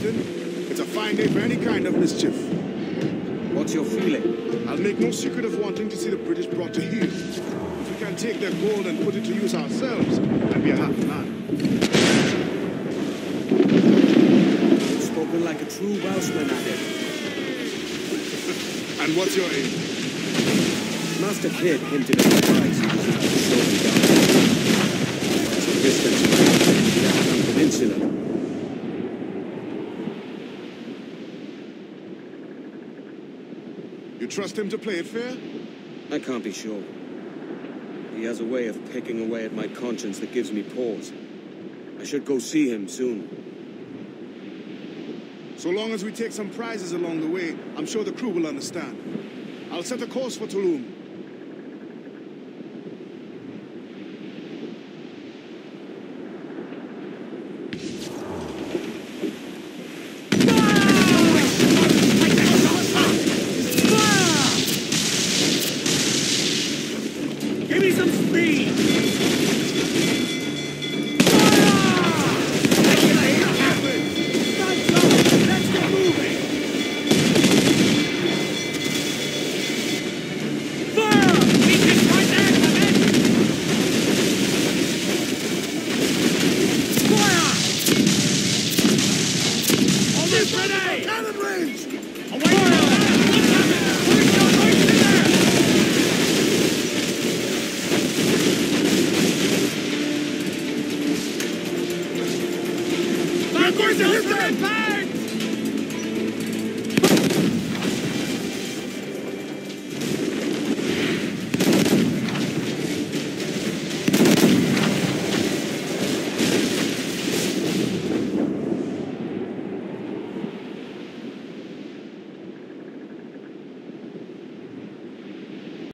Captain. It's a fine day for any kind of mischief. What's your feeling? I'll make no secret of wanting to see the British brought to heel. If we can take their gold and put it to use ourselves, I'd be a happy man. You've spoken like a true Welshman, Edward. And what's your aim? Master Kidd hinted at the price he was willing to show me down. Some distance away, the Peninsula. You trust him to play it fair? I can't be sure. He has a way of pecking away at my conscience that gives me pause. I should go see him soon. So long as we take some prizes along the way, I'm sure the crew will understand. I'll set a course for Tulum. Give me some speed! Where's the hit